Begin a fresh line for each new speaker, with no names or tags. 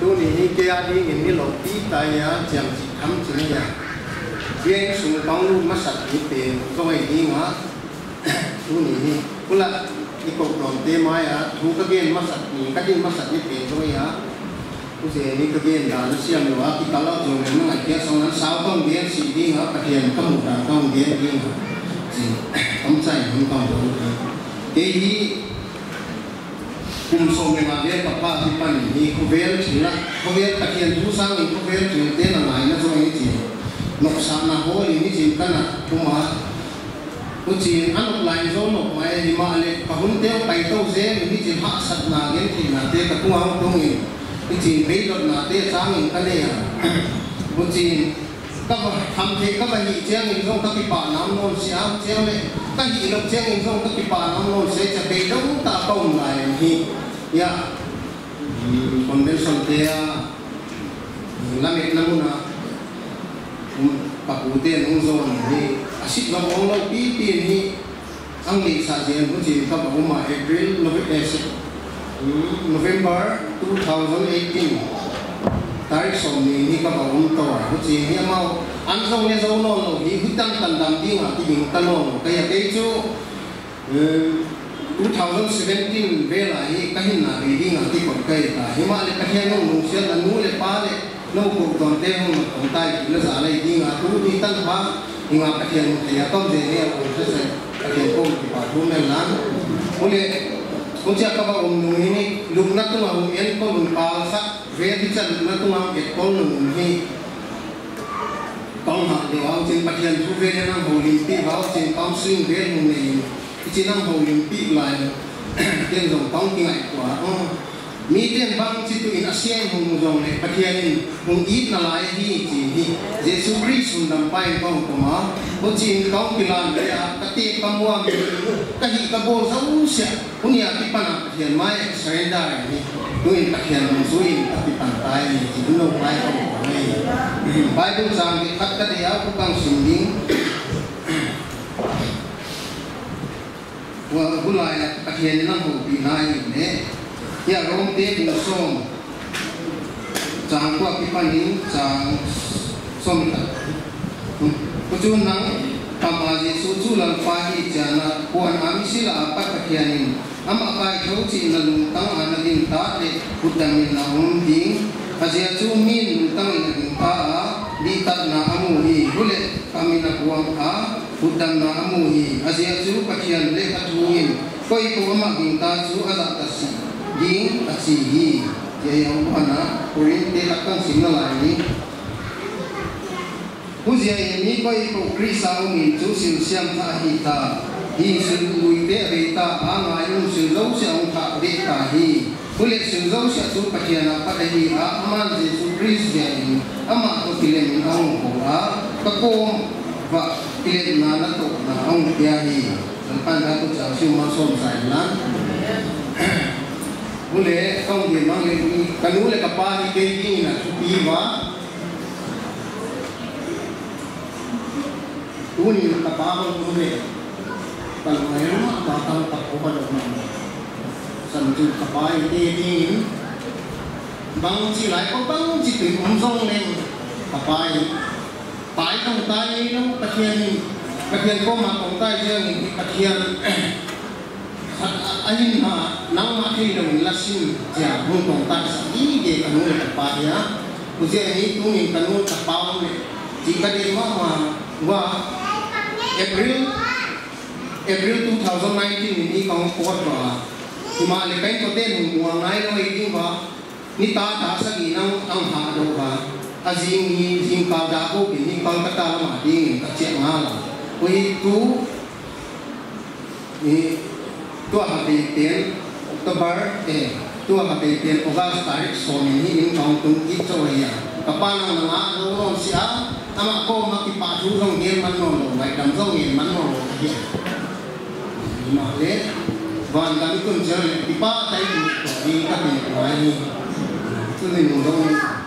tu ni ni ke đi ngin ni lo ti ta ya jam ji tham chu ya riêng sung tong lu mất sạch đi tiền so ai ni nga tu ni ni pula i ko nom te ma ya thu ka gen ma sat ni ka din ma sat ni pe so ya tu se ni ka gen nó xem siam lo a ki ka lo jo ne ma ke so na sao tong bien si ni nga ka thian ka mu da đi bien chỉ không chạy không còn được. Cái gì cùng hi kum som biết papa thì bạn đi ti pan ni là vel chi na ko vel sang kian tu sang ni tên là này nó na anh na nộp sáng chi hố thì na ho ni là cũng mà na chỉ ăn nộp lại lai nộp no thì mà lại và pa tiêu te tâu dễ ze ni chi ha sat na gen chi na te ka ku ang to ni ni chi be dot na te sang ni ka le ya ku chi ka ba tham thế các bạn hi chiang ni zo các ki pa nam sia chiang này. Ta hi lo chiang ni zo ka ki pa nam non sẽ cha bê dong ta tong lai hi ya convention te a bạc namuna pakute nung zo ni asit ba ông lo pi tiền ni ang ni sa jen ko ji ka ba mà april, november 2018 tarik som ni ni ka ba um to ko chi ni mau an zo ne zo no no hi hutang tan dam ding a ti bing tan no ka ya ke chu 2017 ve la hi ka hin na ri ding a ti ko kai ta hi ma le ka hian no nu sia na nu le pa le no ko don te hu ko tai le za le ding a tu ni tan ba nhưng mà ka hian te ya tom je ne ko se se ka hian ko ki pa tu ne lan ko le ko cha ka ba um nu ni luk na tu ma um en ko lun pa sa ve ti cha na tu ma ke ko nu ni bóng hạt điều ao trên bạch hiền thu về nên hồ linh ti vào trên bóng xương về hồ này chỉ năng hồ linh ti lại trên dòng bóng kinh ảnh của ông mi tiền bang chỉ tụi in asian hùng dòng này bạch hiền hùng ít là lại hi chỉ hi. Giêsu Christ hùng đầm bay con của má. Có chỉ tông kinh lan để à cái tiền cầm mi cái hi cái bộ dấu sẽ hùng nhà cái pan bạch mai surrender này tụi in bạch hiền hùng suy cái pan tay chỉ đúng không bay con của này Bible sang di khat ka dia ku kang sinding wa bulai pathian na ho bi nai ne ya rom te bu som. Chang kwa ki panin chang som ta ku chu nang kama ji su chu lan pa hi jana kuan ami sila apa pathianin am akai thau chi na lung tang an din ta le kudang na hum ding. Chu min tang in din ta di tat na amu hi. Hule kami na buang a hudang na amu hi. Azia chu pathian le kathuin koi ko ma ging ta chu aza ta si ding a chi hi ye yong ana kurin te lakang singna lai ni Huzia ini koi ko krisa umi chu sil siam tha hi ta hi sil lui te re ta a nga yung sil lo siang tha re ta hi Kulit sungguh satu pakian apa dari aman Yesus Kristus ini ama ko pilih ang ko a kako ba pilih na na to na ang biyahe cái na to sa ba masom sa ilan Mule kau dia mang ni kanule kapahi kay ni na supiwa Uni kapahon mule kalau ngayon tatang takbo pa daw sân tu kapai tê tê băng chỉ lại có băng, chỉ từ ông rong lên kapai tại trong tay nó bạch hiền. Bạch hiền có mặt trong tay riêng bạch hiền. Anh mà nang mà khi đồng là xin giả hung trong tay sẽ đi để cả người kapai ya Usia ini tu ni kanu kapau ni. Jika di mana wa April April 2019 ini kau kuat lah kuma le kai ko te mu wa ngai no i ding ba ni ta ta sa gi nang ang ha do ba a jing ni jing ka da ko bi ni ka ka ta ma. Ding ka che nga la ko i tu ni, tu ha be ten october e tua ha be ten august, tarik, so ni ni kong tung i cho ya ka pa nga ro ro sia ama ko ma ki rong gen man no lo mai dam rong gen man no lo ya ma le van kami kun jare ipa pa tai ni ko ni ka ni ko ai ni tu ni